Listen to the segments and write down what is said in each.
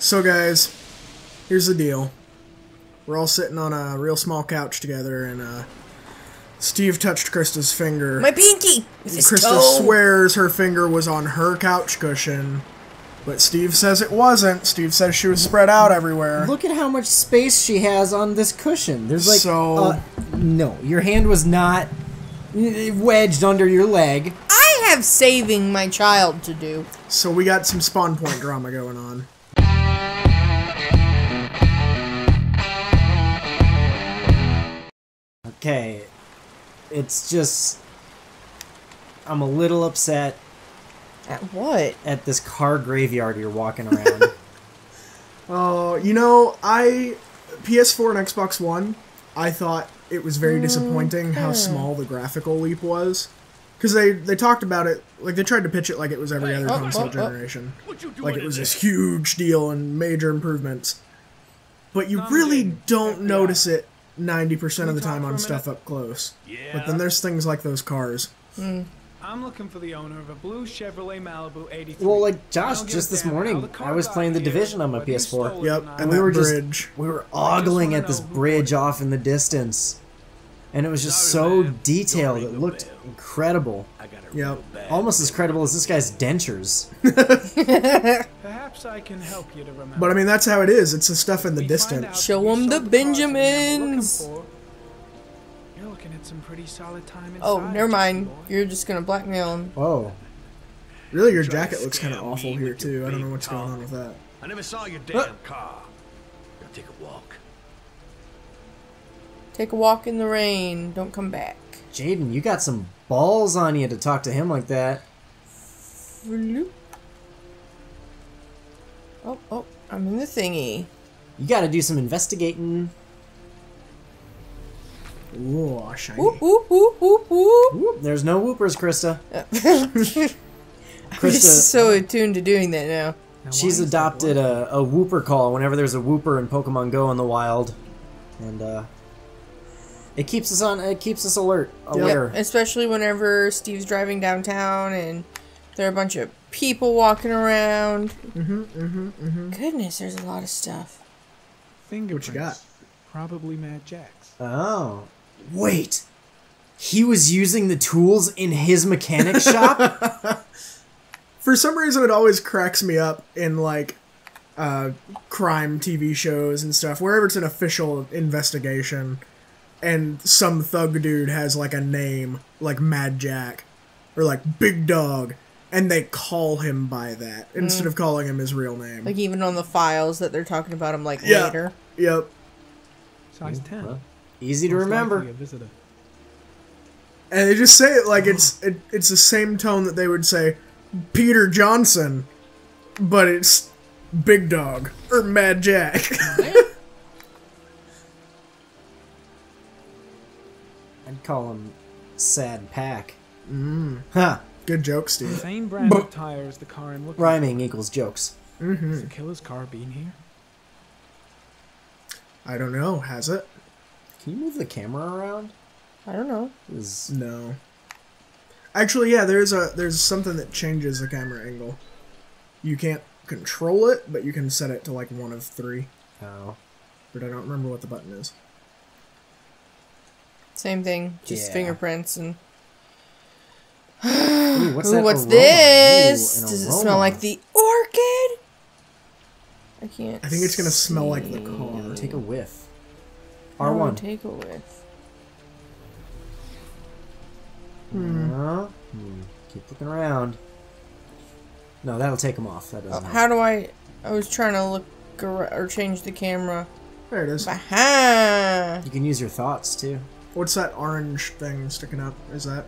So, guys, here's the deal. We're all sitting on a real small couch together, and uh, Steve touched Christa's finger. My pinky his Christa toe. swears her finger was on her couch cushion, but Steve says it wasn't. Steve says she was spread out everywhere. Look at how much space she has on this cushion. There's like So- uh, no, your hand was not wedged under your leg. I have saving my child to do. So we got some spawn point drama going on. Okay, it's just I'm a little upset At what? at this car graveyard you're walking around. Oh, you know, I PS4 and Xbox One, I thought it was very disappointing how small the graphical leap was. Because they, they talked about it, like, they tried to pitch it like it was every other oh, console oh, oh. generation. Like it was this huge deal and major improvements. But you really don't notice it 90% of the time on stuff up close. Yeah. But then there's things like those cars. I'm looking for the owner of a blue Chevrolet Malibu 83. well, like Josh, just this morning, I was playing the Division on my PS4. stole it or Yep, not. and we that were just we were ogling at this bridge off in the distance, and it was just Sorry, so man. detailed. It looked bell. incredible, I Yep. almost as credible as this guy's dentures. Perhaps I can help you to remember. But I mean, that's how it is. It's the stuff in the We distance. Show you 'em sold the cars to man we're looking Benjamins. for. You're looking at some pretty solid time Oh, never mind. You're just gonna blackmail him. Oh, Really, your jacket looks kind of awful here, too. I don't know big what's going on with that. I never saw your damn car. Now take a walk. Take a walk in the rain. Don't come back. Jayden, you got some balls on you to talk to him like that. Bloop. Oh, oh, I'm in the thingy. You got to do some investigating. Ooh, shiny. Whoop, whoop, whoop, whoop, whoop. Whoop, there's no whoopers, Christa. I'm just so attuned to doing that now. Now, she's why is that adopted a, a whooper call whenever there's a whooper in Pokemon Go in the wild, and uh, it keeps us on. It keeps us alert, aware. Especially whenever Steve's driving downtown and there are a bunch of people walking around. Mm-hmm, mm-hmm, mm-hmm. Goodness, there's a lot of stuff. Fingerprints. What you got? Probably Mad Jack's. Oh, wait. He was using the tools in his mechanic shop. For some reason, it always cracks me up in like uh, crime TV shows and stuff, wherever it's an official investigation, and some thug dude has like a name like Mad Jack or like Big Dog, and they call him by that instead mm. of calling him his real name. Like even on the files that they're talking about him like Yeah. later. yep. Size 10. Well, Easy to Most remember. likely a visitor. And they just say it like oh. it's it, it's the same tone that they would say Peter Johnson, but it's Big Dog or Mad Jack. call him Sad Pack. Mm. Huh. Good joke, Steve. Same brand of tire as the car I'm looking Rhyming equals jokes. for. Has the killer's car been here? I don't know. Has it? Can you move the camera around? I don't know. Is No. Actually, yeah. There's a there's something that changes the camera angle. You can't control it, but you can set it to like one of three. oh. But I don't remember what the button is. Same thing. Just Yeah. fingerprints and Ooh, what's Ooh, what's this? Ooh, an Does it smell like the orchid? I can't. I think it's gonna smell like the see. car. Take a whiff. R1. Take a whiff. Uh, hmm. Keep looking around. No, that'll take him off. That doesn't. help. how do I? I was trying to look or change the camera. There it is. Aha! You can use your thoughts too. What's that orange thing sticking up? Is that?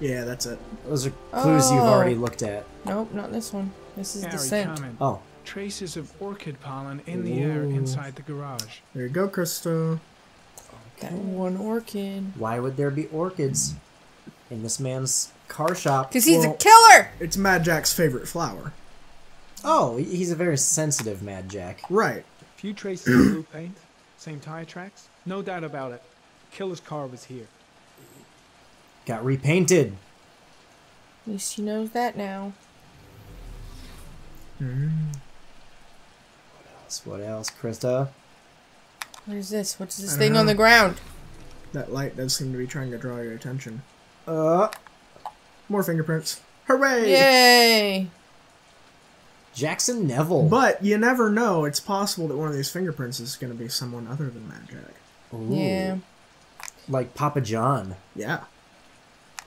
Yeah, that's it. Those are clues you've Oh. already looked at. Nope, not this one. This is Harry, descent. comment. Oh, Traces of orchid pollen in the air inside the garage. There you go, Christa. Got one orchid. why would there be orchids in this man's car shop? Cause he's Well- a killer. It's Mad Jack's favorite flower. Oh, he's a very sensitive Mad Jack. Right. Few traces of blue paint. Same tire tracks. No doubt about it. Killer's car was here. Got repainted. At least he knows that now. Mm. What else? What else, Christa? What is this? What's this thing don't on the ground? That light does seem to be trying to draw your attention. Uh, More fingerprints. Hooray! Yay! Jackson Neville. But you never know. It's possible that one of these fingerprints is going to be someone other than Mad Jack. Ooh, Yeah. Like Papa John. Yeah.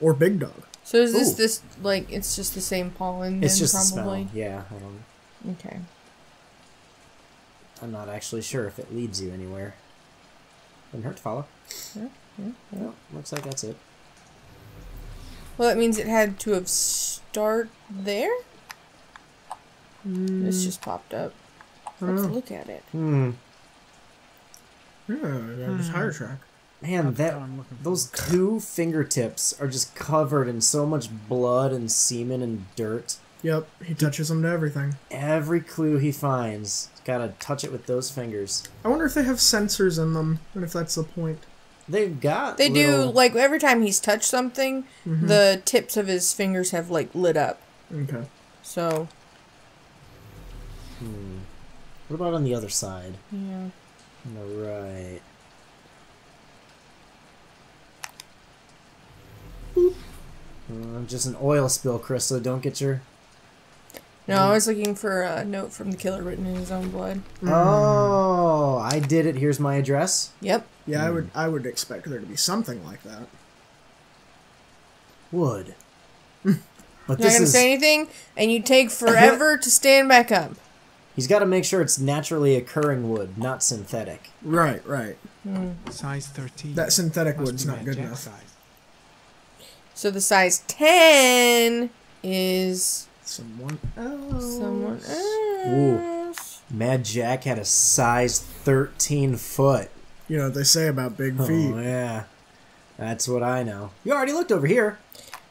Or Big Dog. So is this Ooh. this like it's just the same pollen? It's then, just probably. a smell. Yeah, I don't. Know. Okay. I'm not actually sure if it leads you anywhere. Doesn't hurt to follow. Yeah, yeah, yeah. Well, looks like that's it. Well, that means it had to have start there. Hmm. This just popped up. Let's hmm. look at it. Hmm. Yeah, yeah tire hmm. track. Man, that what I'm for. those two fingertips are just covered in so much blood and semen and dirt. Yep, he touches them to everything. Every clue he finds, he's gotta touch it with those fingers. I wonder if they have sensors in them, and if that's the point. They've got. They do like every time he's touched something, the tips of his fingers have like lit up. Okay. So Hmm. What about on the other side? yeah. On the right. Just an oil spill, Christa. Don't get your. No, mm. I was looking for a note from the killer written in his own blood. Mm. Oh, I did it. Here's my address. Yep. Yeah, I mm. would I would expect there to be something like that. Wood. but You're not this gonna is. say anything, and you take forever to stand back up. He's got to make sure it's naturally occurring wood, not synthetic. Right, right. Hmm. Size 13. That synthetic Must wood's be not Mad good Jack enough. size. So the size ten is Someone else. someone Ooh. Mad Jack had a size 13 foot. You know what they say about big Oh, feet. yeah. That's what I know. You already looked over here.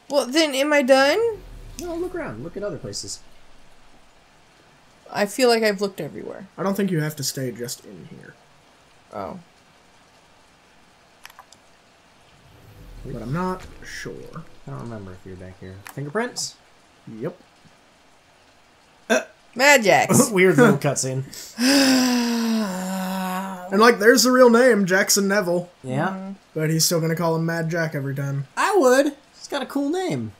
Well, then, am I done? No, look around. Look at other places. I feel like I've looked everywhere. I don't think you have to stay just in here, Oh. But I'm not sure. I don't remember if you're back here. Fingerprints? Yep. Uh, Mad Jacks. Weird little cutscene. And like, there's the real name, Jackson Neville, Yeah. Mm-hmm. but he's still gonna call him Mad Jack every time. I would. He's got a cool name.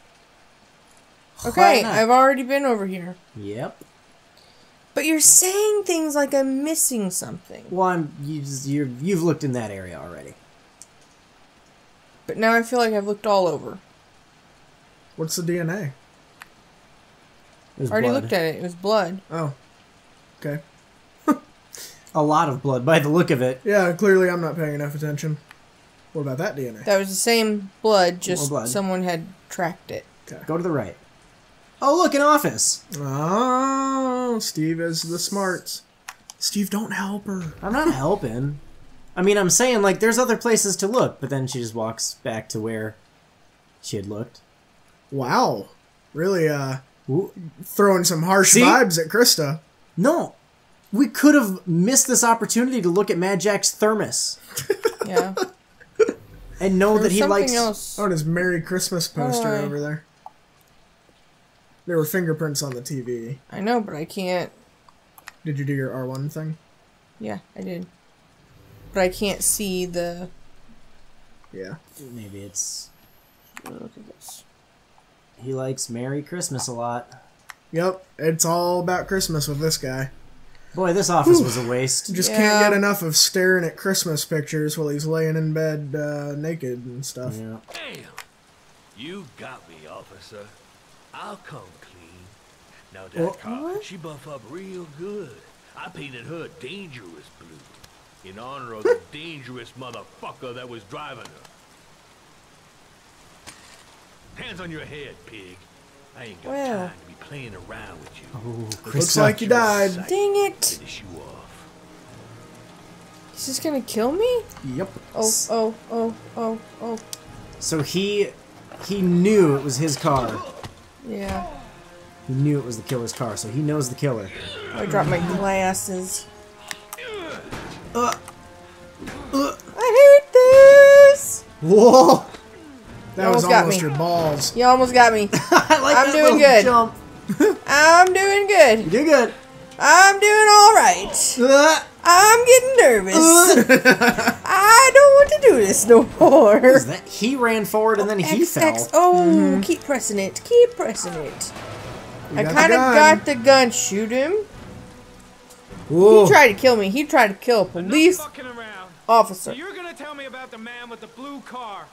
okay, I've already been over here. Yep. But you're saying things like I'm missing something. Well, I'm, you, you're, you've looked in that area already. But now I feel like I've looked all over. What's the DNA? I already blood. looked at it. It was blood. Oh, okay. A lot of blood by the look of it. Yeah, clearly I'm not paying enough attention. What about that DNA? That was the same blood, just blood. someone had tracked it. Okay. Go to the right. Oh, look, an office. Oh, Steve is the smarts. Steve, don't help her. I'm not helping. I mean, I'm saying, like, there's other places to look, but then she just walks back to where she had looked. Wow, really uh Ooh. throwing some harsh See? vibes at Christa. No, we could have missed this opportunity to look at Mad Jack's thermos Yeah. and know There that he likes. else. Oh, and his Merry Christmas poster Hi. over there. There were fingerprints on the TV. I know, but I can't. Did you do your R1 thing? Yeah, I did. But I can't see the. Yeah. Maybe it's Look at this. he likes Merry Christmas a lot. Yep, it's all about Christmas with this guy. Boy, this office was a waste. Just Yeah. can't get enough of staring at Christmas pictures while he's laying in bed uh, naked and stuff. Yeah. Damn! You got me, officer. I'll come clean. Now that Oh. car, she buff up real good. I painted her dangerous blue. In honor of the dangerous motherfucker that was driving her. Hands on your head, pig. I ain't got Well. time to be playing around with you. Oh, Looks like you died. Dang it! Finish you off. Is this gonna kill me? Yep. Oh, oh, oh, oh, oh. So he he knew it was his car. Yeah. He knew it was the killer's car, so he knows the killer. I dropped my glasses. Uh, I hate this! whoa! That was almost got almost me. your balls. You almost got me. I like I'm that doing good. Jump. I'm doing good. You did good. I'm doing alright. right. Uh, I'm getting nervous. I don't want to do this no more. is that he ran forward and then he X, fell. X, oh, keep pressing it. Keep pressing it. I kind of got the gun. Shoot him. Ooh. He tried to kill me. He tried to kill a police fucking around. officer. You're gonna tell me about the man with the blue car.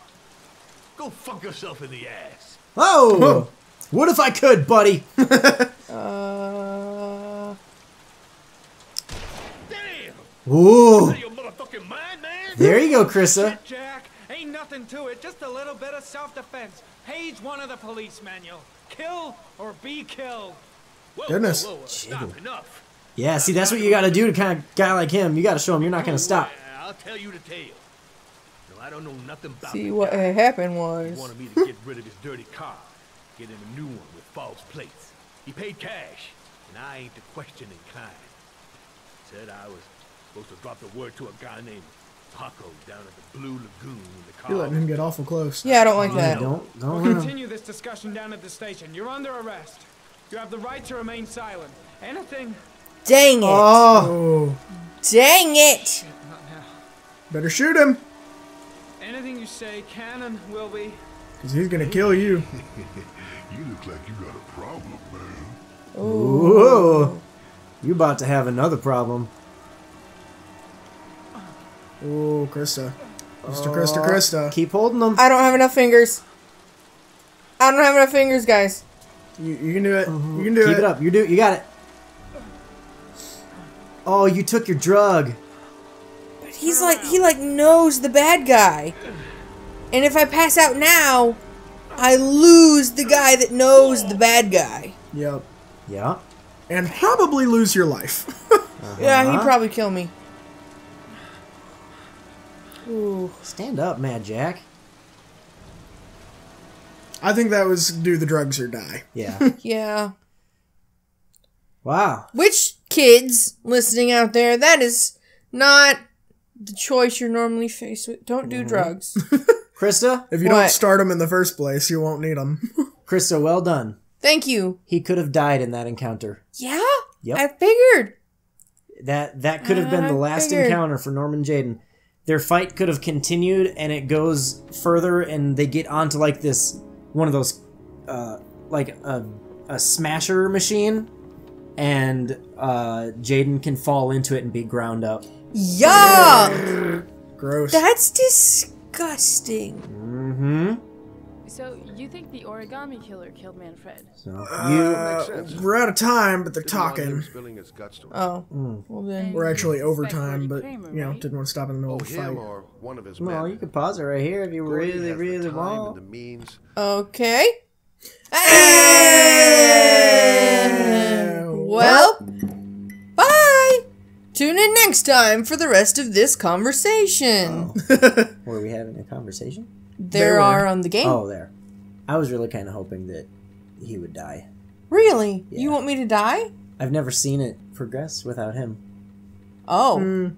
Go fuck yourself in the ass. Oh! What if I could, buddy? Uh, Damn! Ooh! Out of your motherfucking mind! There you go, Christa. Jack, ain't nothing to it. Just a little bit of self-defense. Page one of the police manual. Kill or be killed. Whoa, Goodness. Whoa, whoa, Stop, enough. Yeah, see, that's what you gotta do to kind of guy like him. You gotta show him you're not gonna stop. Oh, I'll tell you the tale. No, I don't know nothing about see what guy. had happened He wanted me to get rid of his dirty car, get him a new one with false plates. He paid cash, and I ain't the questioning kind. Said I was supposed to drop the word to a guy named Paco down at the Blue Lagoon in the car. You're letting him get awful close. Yeah, I don't like Yeah, that. don't don't We'll continue this discussion down at the station. You're under arrest. You have the right to remain silent. Anything. Dang it! Oh! Dang it! Not now. better shoot him, Anything you say can and will be. because he's gonna kill you. You look like you got a problem, man. Ooh! You about to have another problem. Oh, Christa. Mr. Christa, Christa. Keep holding them. I don't have enough fingers. I don't have enough fingers, guys. You, you can do it. You mm-hmm. can do Keep it. it up. You do. You got it. Oh, you took your drug. But he's like he like knows the bad guy. And if I pass out now, I lose the guy that knows the bad guy. Yep. Yeah. And probably lose your life. Yeah, he'd Uh-huh. probably kill me. Ooh. Stand up, Mad Jack. I think that was do the drugs or die. Yeah. Yeah. wow. Which kids listening out there, that is not the choice you're normally faced with. Don't do drugs. Christa. If you don't start them in the first place, you won't need them. Christa, well done. Thank you. He could have died in that encounter. Yeah? Yep. I figured. That that could have been the last figured. encounter for Norman Jayden. Their fight could have continued, and it goes further, and they get onto like this one of those, uh, like a a smasher machine, and uh, Jayden can fall into it and be ground up. Yuck! Gross. That's disgusting. Mm-hmm. So, you think the origami killer killed Manfred? So Uh, you we're out of time, but they're Didn't want him talking. spilling his guts to Oh. Mm. Well then. We're actually Suspect overtime, Marty but Kramer, you know, didn't want to stop in the middle Oh, of the him fight. or one of his well, men. you could pause it right here if you Gordi really, really want. means. Okay. And well, bye. Tune in next time for the rest of this conversation. Were we having a conversation? There There are were. on the game. Oh, there. I was really kind of hoping that he would die. Really? Yeah. You want me to die? I've never seen it progress without him. Oh. Mm,